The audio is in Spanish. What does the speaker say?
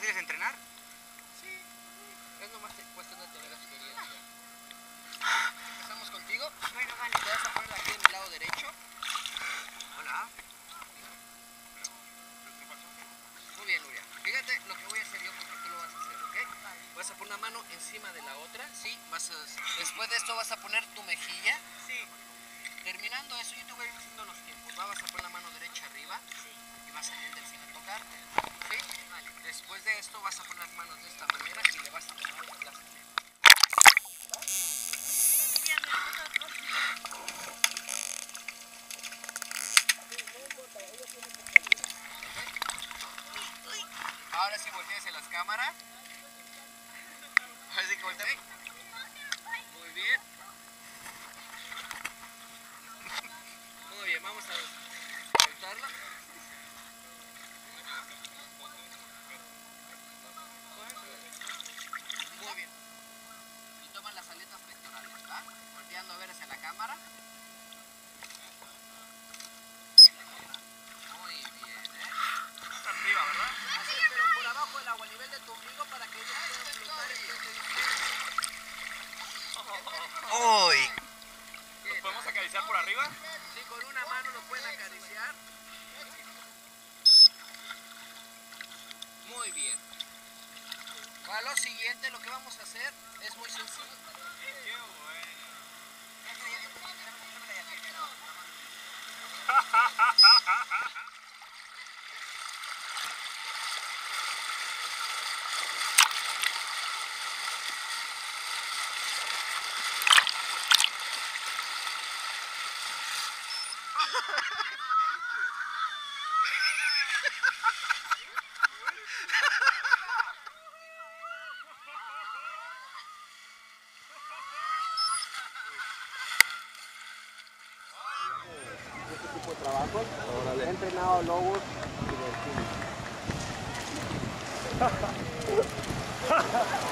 ¿Y es. entrenar? Sí. Es nomás cuestión de tener experiencia. Empezamos contigo. Bueno, vale. Te vas a poner aquí en mi lado derecho. Hola. Muy bien, Nuria. Fíjate lo que voy a hacer yo porque tú lo vas a hacer, ¿ok? Vas a poner una mano encima de la otra, ¿sí? Vas a- después de esto vas a poner tu mejilla. Sí, Terminando eso, yo te voy a ir diciendo los tiempos. Va, Vas a poner la mano derecha arriba sí. y vas a ir del fin a tocarte. ¿Sí? Vale. Después de esto vas a poner las manos de esta manera y le vas a tomar nosotros dos. Ahora sí voltees en las cámaras. Ahora sí que. Muy bien. Muy bien, vamos a soltarla. Muy bien. Y toman las aletas pectorales, ¿va? Volteando a ver hacia la cámara. Muy bien, ¿eh? Arriba, ¿verdad? Así, pero por abajo del agua, a nivel de tu ombligo para que ellos puedan flotar enfrente de ti. ¡Uy! Bien. ¿Podemos acariciar por arriba? Sí, con una mano lo pueden acariciar. Muy bien. Para lo siguiente, lo que vamos a hacer es muy sencillo. Este tipo de trabajo. He entrenado lobos y delfines.